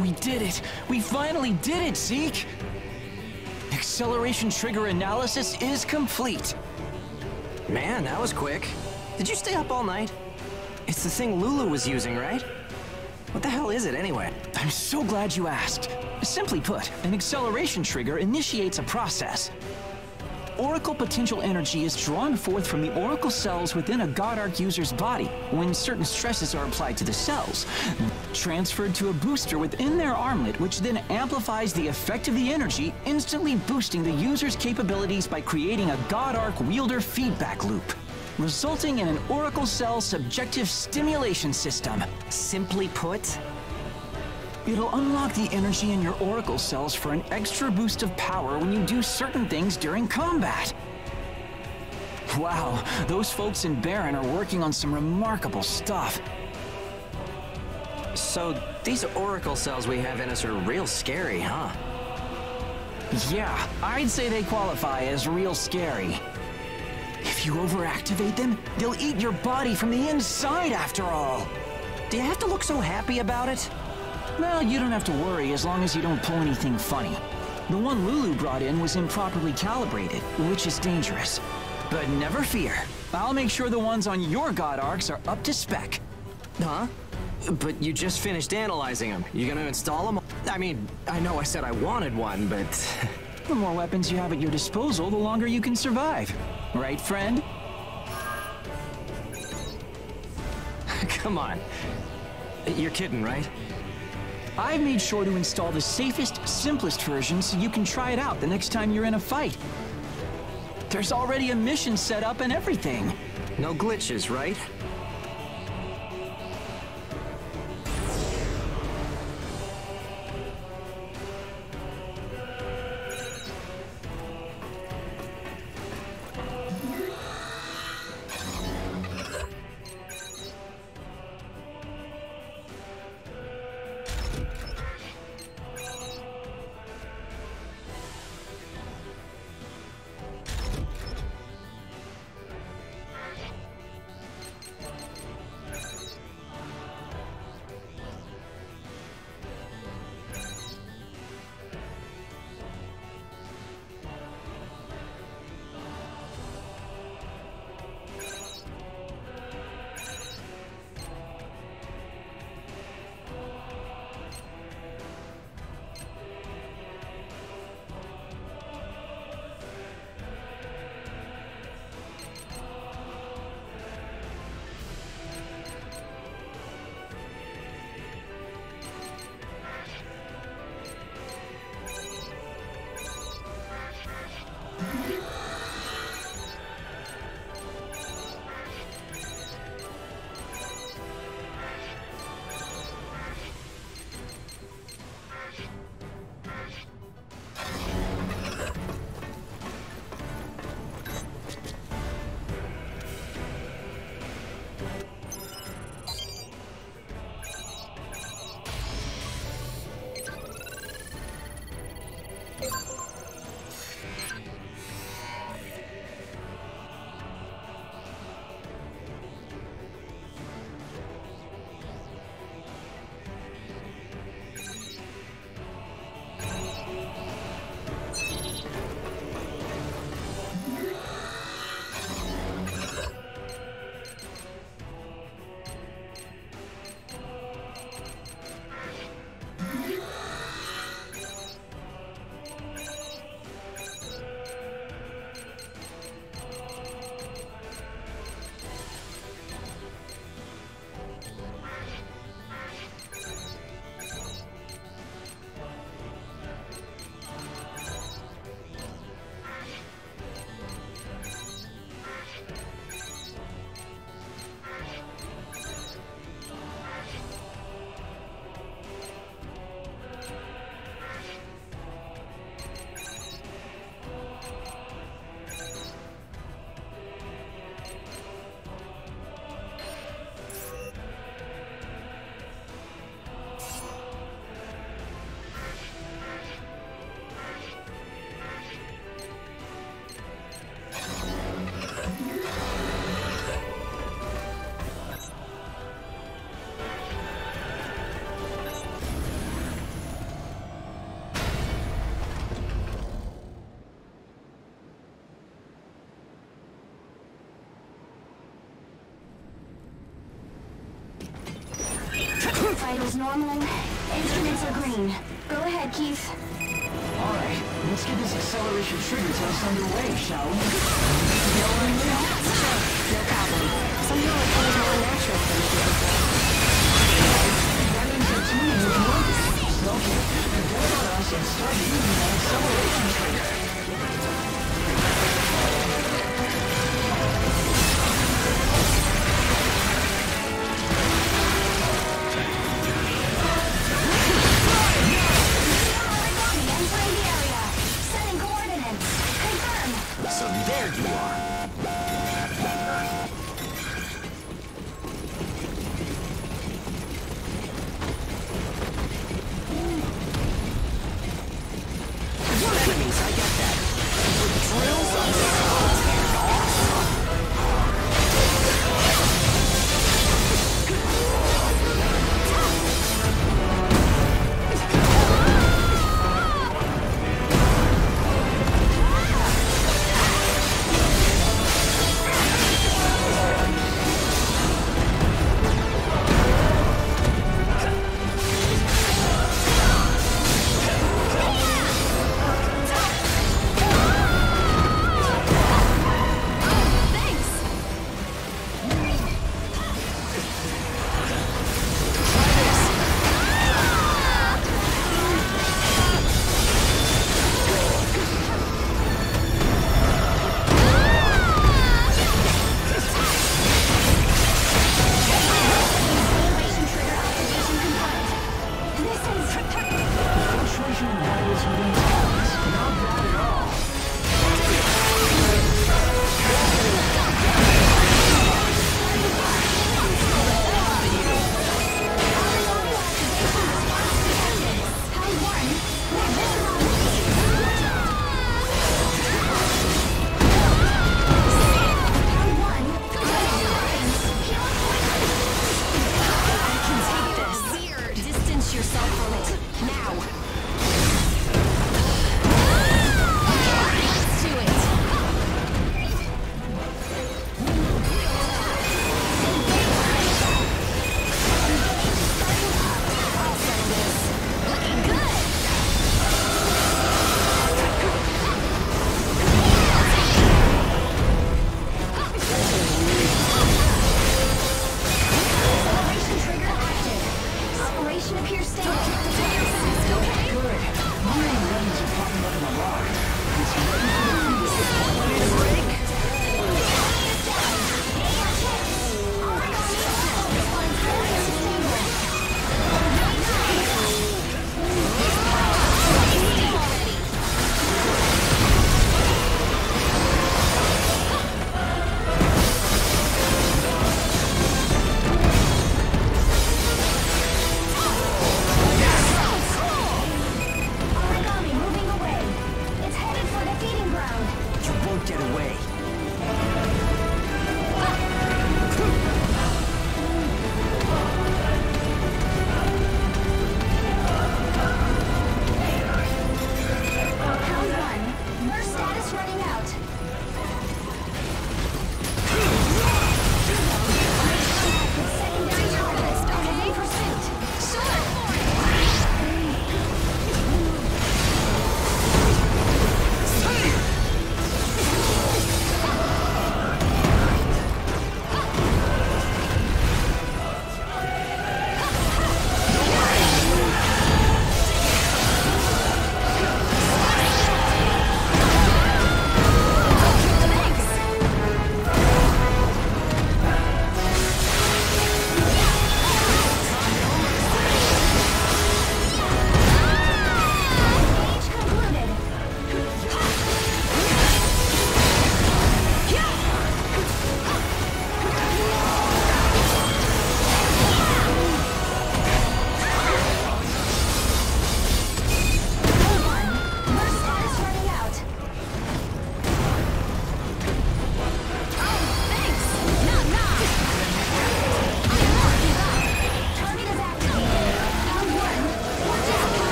We did it! We finally did it, Zeke! Acceleration trigger analysis is complete. Man, that was quick. Did you stay up all night? It's the thing Lulu was using, right? What the hell is it anyway? I'm so glad you asked. Simply put, an acceleration trigger initiates a process. Oracle potential energy is drawn forth from the Oracle cells within a God Arc user's body when certain stresses are applied to the cells, transferred to a booster within their armlet, which then amplifies the effect of the energy, instantly boosting the user's capabilities by creating a God Arc wielder feedback loop, resulting in an Oracle cell subjective stimulation system. Simply put, It'll unlock the energy in your Oracle cells for an extra boost of power when you do certain things during combat. Wow, those folks in Baran are working on some remarkable stuff. so these Oracle cells we have in us are real scary, huh? Yeah, I'd say they qualify as real scary. If you overactivate them, they'll eat your body from the inside after all. Do you have to look so happy about it? Well, you don't have to worry as long as you don't pull anything funny. The one Lulu brought in was improperly calibrated, which is dangerous. But never fear. I'll make sure the ones on your God Arcs are up to spec. Huh? But you just finished analyzing them. You gonna install them? I mean, I know I said I wanted one, but... The more weapons you have at your disposal, the longer you can survive. Right, friend? Come on. You're kidding, right? I've made sure to install the safest, simplest version so you can try it out the next time you're in a fight. There's already a mission set up and everything. No glitches, right? normal. Instruments are green. Go ahead, Keith. Alright, let's get this acceleration trigger test underway, shall we?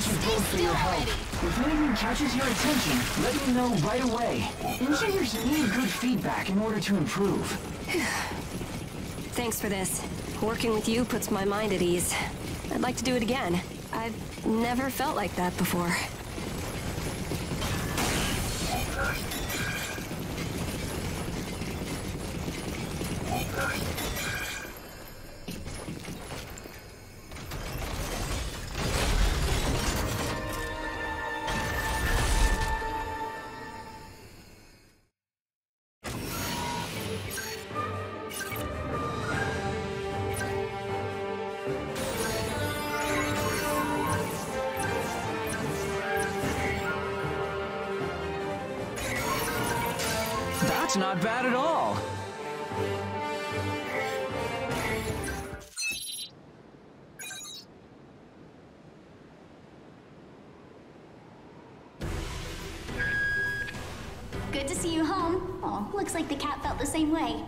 Stay both for your help. If anything catches your attention, let me know right away. Engineers need good feedback in order to improve. Thanks for this. Working with you puts my mind at ease. I'd like to do it again. I've never felt like that before. Bad at all. Good to see you home. Oh, looks like the cat felt the same way.